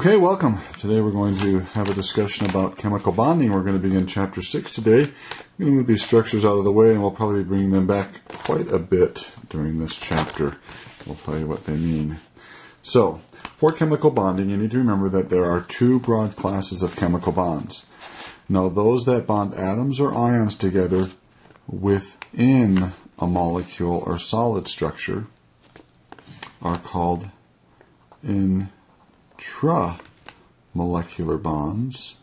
Okay, welcome. Today we're going to have a discussion about chemical bonding. We're going to begin chapter 6 today. I'm going to move these structures out of the way and we'll probably bring them back quite a bit during this chapter. We'll tell you what they mean. So, for chemical bonding, you need to remember that there are two broad classes of chemical bonds. Now, those that bond atoms or ions together within a molecule or solid structure are called intramolecular bonds.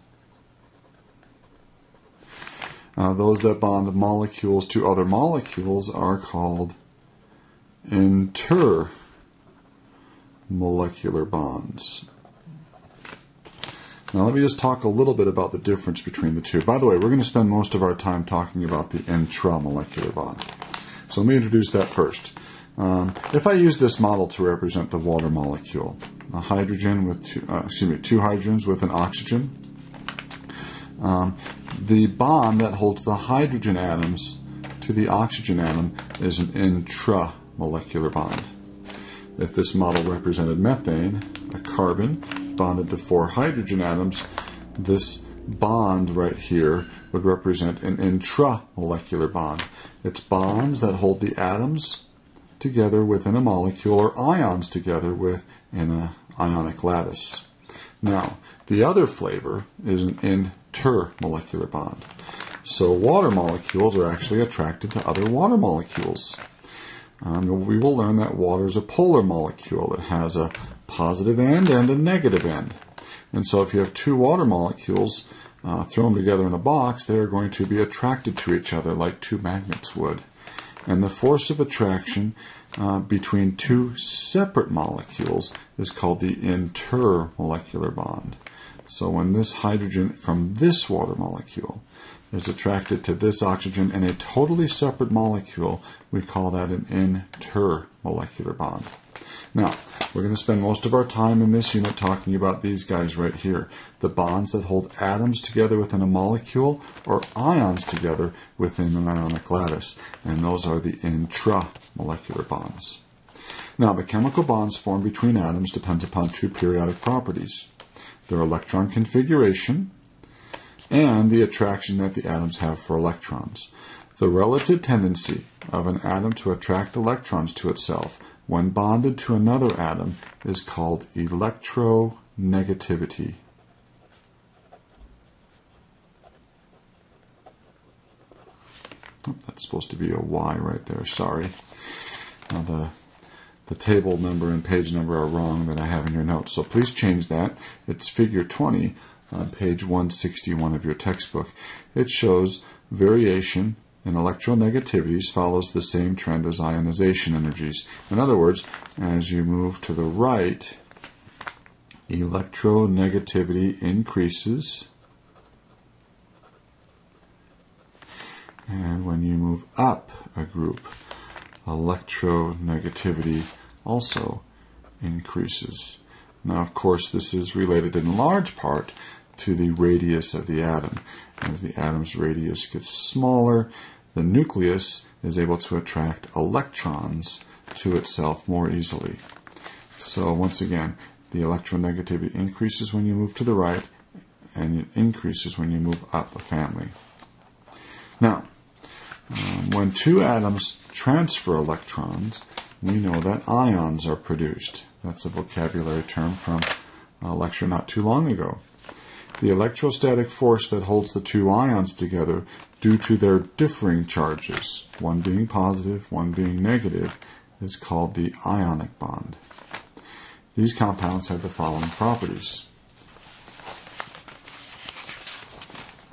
Uh, those that bond molecules to other molecules are called intermolecular bonds. Now, let me just talk a little bit about the difference between the two. By the way, we're going to spend most of our time talking about the intramolecular bond. So let me introduce that first. Um, if I use this model to represent the water molecule, a hydrogen with two, uh, excuse me, two hydrogens with an oxygen, um, the bond that holds the hydrogen atoms to the oxygen atom is an intramolecular bond. If this model represented methane, a carbon bonded to four hydrogen atoms, this bond right here would represent an intramolecular bond. It's bonds that hold the atoms together within a molecule or ions together within an ionic lattice. Now, the other flavor is an intermolecular bond. So water molecules are actually attracted to other water molecules. Um, we will learn that water is a polar molecule. It has a positive end and a negative end. And so if you have two water molecules, uh, throw them together in a box, they are going to be attracted to each other like two magnets would. And the force of attraction uh, between two separate molecules is called the intermolecular bond. So when this hydrogen from this water molecule is attracted to this oxygen in a totally separate molecule, we call that an intermolecular bond. Now, we're going to spend most of our time in this unit talking about these guys right here. The bonds that hold atoms together within a molecule or ions together within an ionic lattice. And those are the intramolecular bonds. Now, the chemical bonds formed between atoms depends upon two periodic properties. Their electron configuration and the attraction that the atoms have for electrons. The relative tendency of an atom to attract electrons to itself when bonded to another atom is called electronegativity. Oh, that's supposed to be a Y right there, sorry. Now the, the table number and page number are wrong that I have in your notes, so please change that. It's figure 20 on page 161 of your textbook. It shows variation and electronegativities follows the same trend as ionization energies. In other words, as you move to the right, electronegativity increases. And when you move up a group, electronegativity also increases. Now, of course, this is related in large part to the radius of the atom. As the atom's radius gets smaller, the nucleus is able to attract electrons to itself more easily. So once again, the electronegativity increases when you move to the right and it increases when you move up a family. Now, um, when two atoms transfer electrons, we know that ions are produced. That's a vocabulary term from a lecture not too long ago. The electrostatic force that holds the two ions together due to their differing charges, one being positive, one being negative, is called the ionic bond. These compounds have the following properties.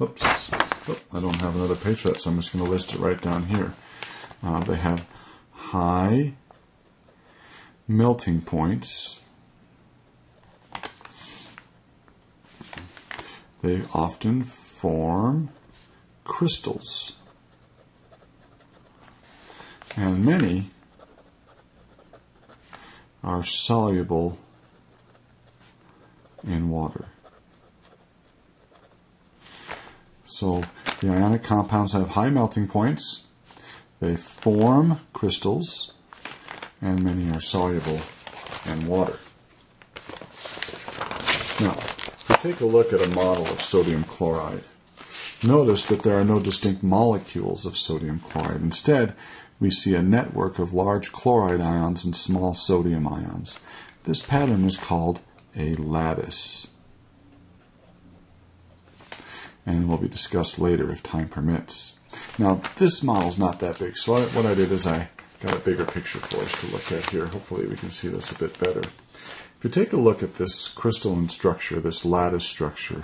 Oops, oh, I don't have another page for that, so I'm just going to list it right down here. Uh, they have high melting points. They often form crystals. And many are soluble in water. So the ionic compounds have high melting points, they form crystals, and many are soluble in water. Now, take a look at a model of sodium chloride, notice that there are no distinct molecules of sodium chloride. Instead, we see a network of large chloride ions and small sodium ions. This pattern is called a lattice and will be discussed later if time permits. Now, this model is not that big, so what I did is I got a bigger picture for us to look at here. Hopefully we can see this a bit better. If you take a look at this crystalline structure, this lattice structure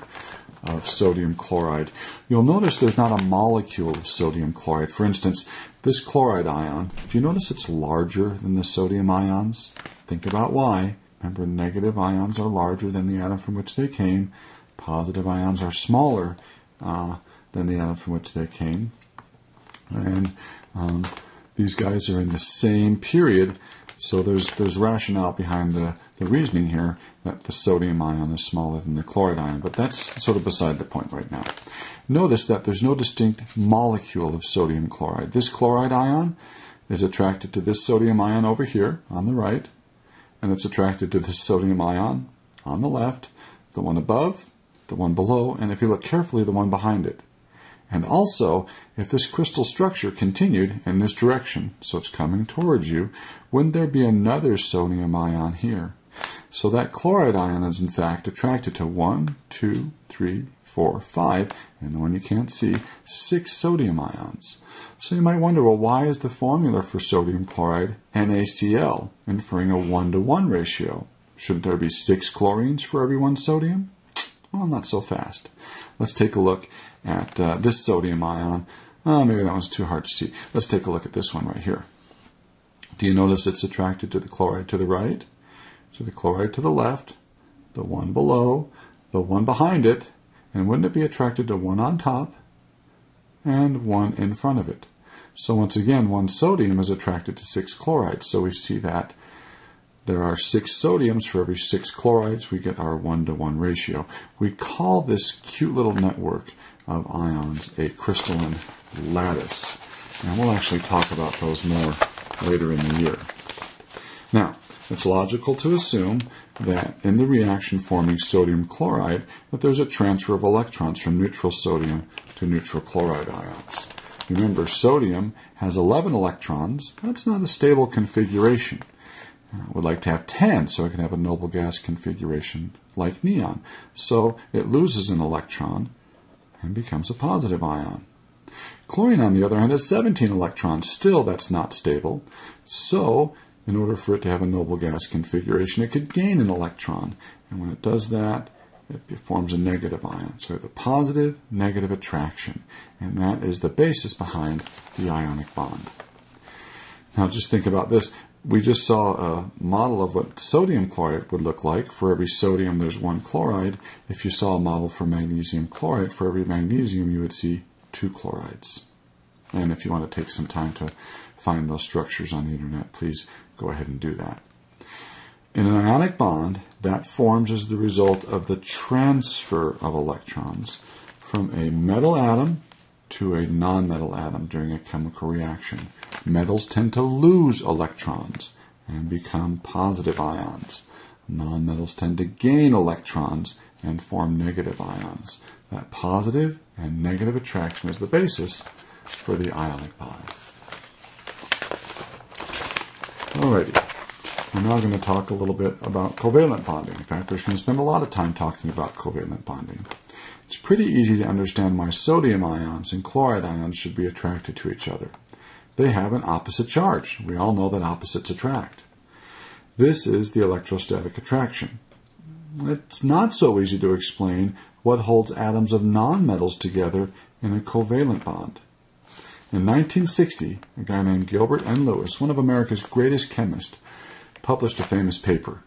of sodium chloride, you'll notice there's not a molecule of sodium chloride. For instance, this chloride ion, do you notice it's larger than the sodium ions? Think about why. Remember, negative ions are larger than the atom from which they came. Positive ions are smaller uh, than the atom from which they came. And um, these guys are in the same period, so there's, there's rationale behind the, the reasoning here that the sodium ion is smaller than the chloride ion, but that's sort of beside the point right now. Notice that there's no distinct molecule of sodium chloride. This chloride ion is attracted to this sodium ion over here on the right, and it's attracted to this sodium ion on the left, the one above, the one below, and if you look carefully, the one behind it. And also, if this crystal structure continued in this direction, so it's coming towards you, wouldn't there be another sodium ion here? So that chloride ion is in fact attracted to one, two, three, four, five, and the one you can't see, six sodium ions. So you might wonder, well, why is the formula for sodium chloride NaCl, inferring a one to one ratio? Shouldn't there be six chlorines for every one sodium? Well, not so fast. Let's take a look at uh, this sodium ion. Oh, maybe that one's too hard to see. Let's take a look at this one right here. Do you notice it's attracted to the chloride to the right, to the chloride to the left, the one below, the one behind it, and wouldn't it be attracted to one on top and one in front of it? So once again, one sodium is attracted to six chlorides. So we see that there are six sodiums for every six chlorides. We get our one to one ratio. We call this cute little network of ions a crystalline lattice. And we'll actually talk about those more later in the year. Now, it's logical to assume that in the reaction forming sodium chloride that there's a transfer of electrons from neutral sodium to neutral chloride ions. Remember, sodium has 11 electrons. That's not a stable configuration. I would like to have 10 so I can have a noble gas configuration like neon. So it loses an electron and becomes a positive ion. Chlorine, on the other hand, has 17 electrons. Still, that's not stable. So, in order for it to have a noble gas configuration, it could gain an electron. And when it does that, it forms a negative ion. So the positive negative attraction. And that is the basis behind the ionic bond. Now just think about this we just saw a model of what sodium chloride would look like. For every sodium, there's one chloride. If you saw a model for magnesium chloride, for every magnesium, you would see two chlorides. And if you want to take some time to find those structures on the internet, please go ahead and do that. In an ionic bond, that forms as the result of the transfer of electrons from a metal atom to a nonmetal atom during a chemical reaction. Metals tend to lose electrons and become positive ions. Nonmetals tend to gain electrons and form negative ions. That positive and negative attraction is the basis for the ionic bond. Alrighty, we're now going to talk a little bit about covalent bonding. In fact, we're going to spend a lot of time talking about covalent bonding. It's pretty easy to understand why sodium ions and chloride ions should be attracted to each other. They have an opposite charge. We all know that opposites attract. This is the electrostatic attraction. It's not so easy to explain what holds atoms of nonmetals together in a covalent bond. In 1960, a guy named Gilbert N. Lewis, one of America's greatest chemists, published a famous paper.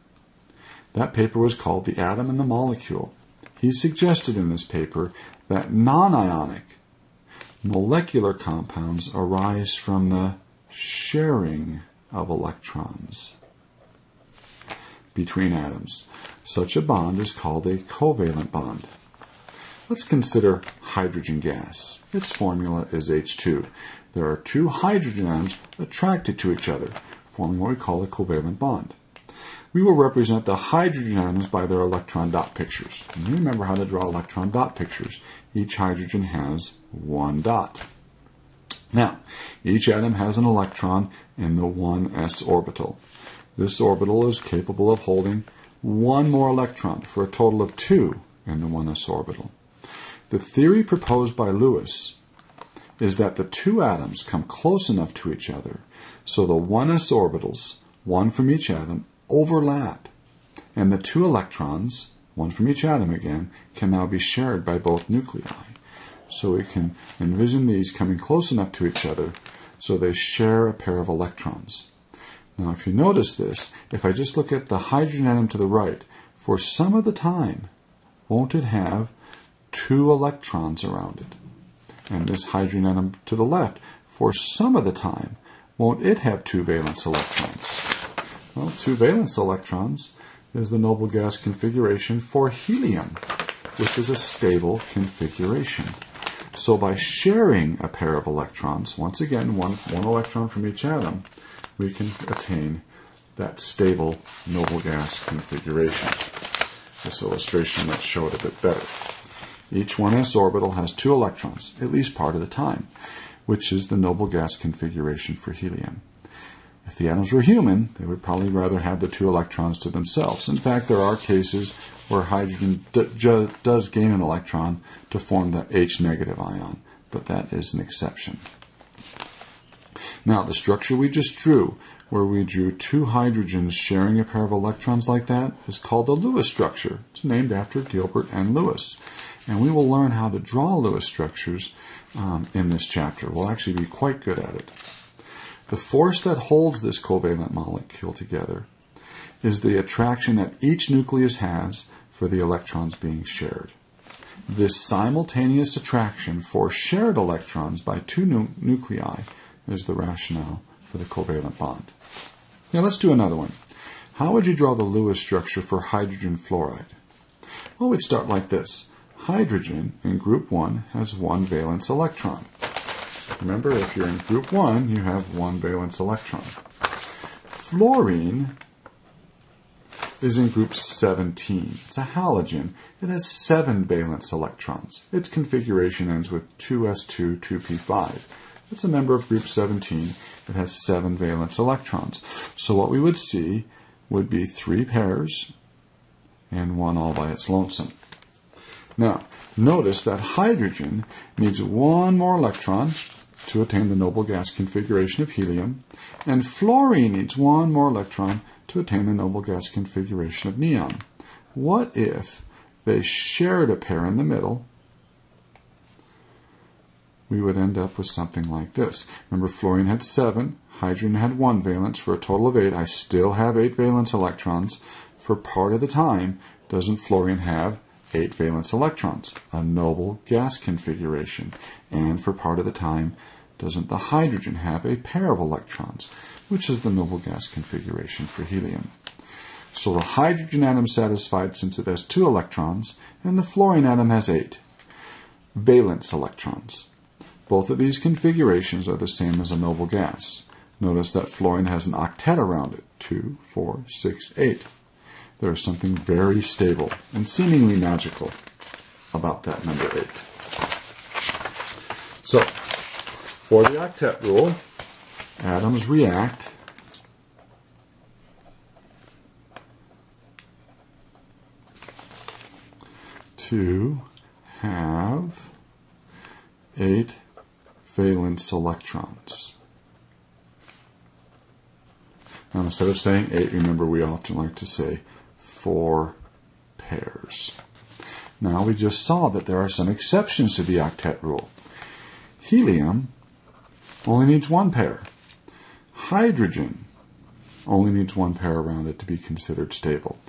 That paper was called The Atom and the Molecule. He suggested in this paper that non-ionic molecular compounds arise from the sharing of electrons between atoms. Such a bond is called a covalent bond. Let's consider hydrogen gas. Its formula is H2. There are two hydrogen atoms attracted to each other, forming what we call a covalent bond. We will represent the hydrogen atoms by their electron dot pictures. And you remember how to draw electron dot pictures. Each hydrogen has one dot. Now, each atom has an electron in the 1s orbital. This orbital is capable of holding one more electron for a total of two in the 1s orbital. The theory proposed by Lewis is that the two atoms come close enough to each other so the 1s orbitals, one from each atom, overlap, and the two electrons, one from each atom again, can now be shared by both nuclei. So we can envision these coming close enough to each other so they share a pair of electrons. Now, if you notice this, if I just look at the hydrogen atom to the right, for some of the time, won't it have two electrons around it? And this hydrogen atom to the left, for some of the time, won't it have two valence electrons? Well, two valence electrons is the noble gas configuration for helium, which is a stable configuration. So by sharing a pair of electrons, once again, one, one electron from each atom, we can attain that stable noble gas configuration. This illustration might show it a bit better. Each 1s orbital has two electrons, at least part of the time, which is the noble gas configuration for helium. If the atoms were human, they would probably rather have the two electrons to themselves. In fact, there are cases where hydrogen does gain an electron to form the H negative ion, but that is an exception. Now, the structure we just drew, where we drew two hydrogens sharing a pair of electrons like that, is called the Lewis structure. It's named after Gilbert N. Lewis. And we will learn how to draw Lewis structures um, in this chapter. We'll actually be quite good at it. The force that holds this covalent molecule together is the attraction that each nucleus has for the electrons being shared. This simultaneous attraction for shared electrons by two nu nuclei is the rationale for the covalent bond. Now let's do another one. How would you draw the Lewis structure for hydrogen fluoride? Well, we'd start like this. Hydrogen in group 1 has one valence electron. Remember, if you're in group 1, you have one valence electron. Fluorine is in group 17. It's a halogen. It has seven valence electrons. Its configuration ends with 2s2, 2p5. It's a member of group 17. It has seven valence electrons. So what we would see would be three pairs and one all by its lonesome. Now, notice that hydrogen needs one more electron to attain the noble gas configuration of helium, and fluorine needs one more electron to attain the noble gas configuration of neon. What if they shared a pair in the middle? We would end up with something like this. Remember, fluorine had seven, hydrogen had one valence for a total of eight. I still have eight valence electrons. For part of the time, doesn't fluorine have eight valence electrons, a noble gas configuration? And for part of the time, doesn't the hydrogen have a pair of electrons, which is the noble gas configuration for helium? So the hydrogen atom is satisfied since it has two electrons, and the fluorine atom has eight valence electrons. Both of these configurations are the same as a noble gas. Notice that fluorine has an octet around it 2, 4, 6, 8. There is something very stable and seemingly magical about that number 8. So, for the octet rule, atoms react to have eight valence electrons. Now instead of saying eight, remember we often like to say four pairs. Now we just saw that there are some exceptions to the octet rule. Helium only needs one pair. Hydrogen only needs one pair around it to be considered stable.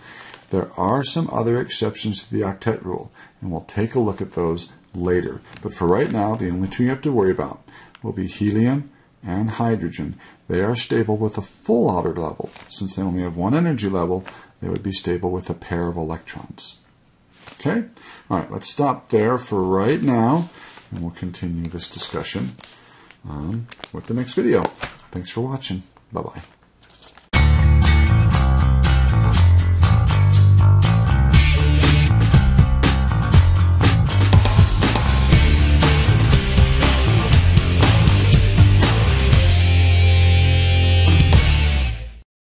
There are some other exceptions to the octet rule, and we'll take a look at those later. But for right now, the only two you have to worry about will be helium and hydrogen. They are stable with a full outer level. Since they only have one energy level, they would be stable with a pair of electrons. Okay? All right, let's stop there for right now, and we'll continue this discussion um, with the next video. Thanks for watching. Bye-bye.